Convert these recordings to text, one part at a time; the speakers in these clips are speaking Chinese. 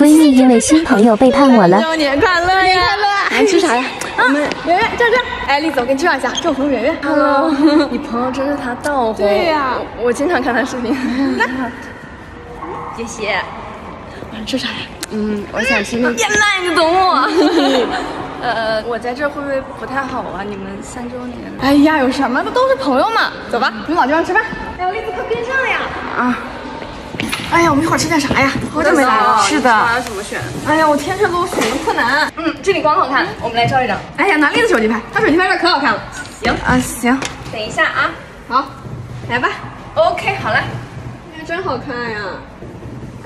闺蜜因为新朋友背叛我了。周年快乐呀！来吃啥呀？我们圆圆这这，哎，栗子，我给你介绍一下，这我朋友圆圆。Hello，你朋友真是他道火。对呀，我经常看他视频。来，谢谢。晚上吃啥呀？嗯，我想吃那个。别赖，你懂我。呃，我在这会不会不太好啊？你们三周年。哎呀，有什么？那都是朋友嘛。走吧，我们老地方吃饭。哎呦，栗子快跟上呀！啊。哎呀，我们一会儿吃点啥呀？好久没来了。是的。怎么选？哎呀，我天秤座选的困难。嗯，这里光好看，我们来照一张。哎呀，拿栗子手机拍，他手机拍照可好看了。行啊，行。等一下啊。好，来吧。OK，好了。哎，真好看呀。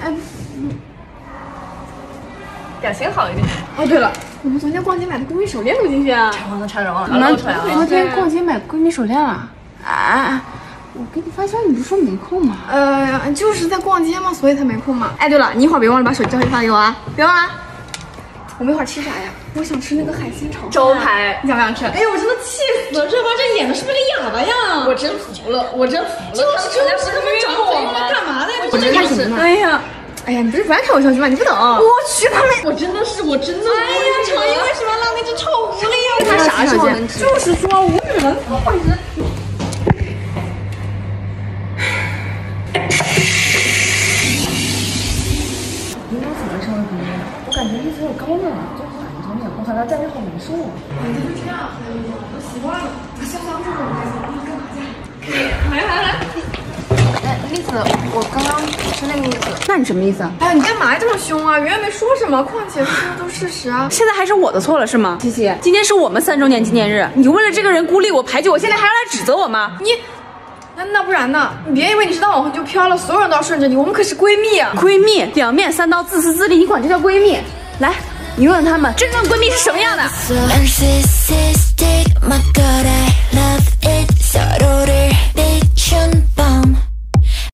哎。表情好一点。哦，对了，我们昨天逛街买的闺蜜手链都进去啊？忘了插着，忘了。我们昨天逛街买闺蜜手链了？啊？我给你发消息，你不是说没空吗？呃，就是在逛街嘛，所以才没空嘛。哎，对了，你一会儿别忘了把手机照片发给我啊，别忘了。我们一会儿吃啥呀？我想吃那个海鲜炒饭。招牌，你想不想吃？哎呀，我真的气死了，这帮这演的是不是个哑巴呀？我真服了，我真服了。就是就是，他们找我们干嘛呢？我真看什么呢？哎呀，哎呀，你不是不爱看我消息吗？你不懂。我去，他们，我真的是，我真的。哎呀，成英为什么让那只臭狐狸呀？他啥时候能吃？就是说无语了，怎么回事？感觉一直有高呢，就是很重要。我看他站着好难受。反正就这样，我都习惯了。下班之后我们干嘛去？来来来，哎，栗子，我刚刚不是那个意思。那你什么意思啊？哎，你干嘛这么凶啊？圆圆没说什么，况且说的都是事实啊。现在还是我的错了是吗？七七，今天是我们三周年纪念日，你为了这个人孤立我、排挤我，现在还要来指责我吗？你。那那不然呢？你别以为你是大网红就飘了，所有人都要顺着你。我们可是闺蜜啊！闺蜜，两面三刀，自私自利，你管这叫闺蜜？来，你问问他们，真正的闺蜜是什么样的？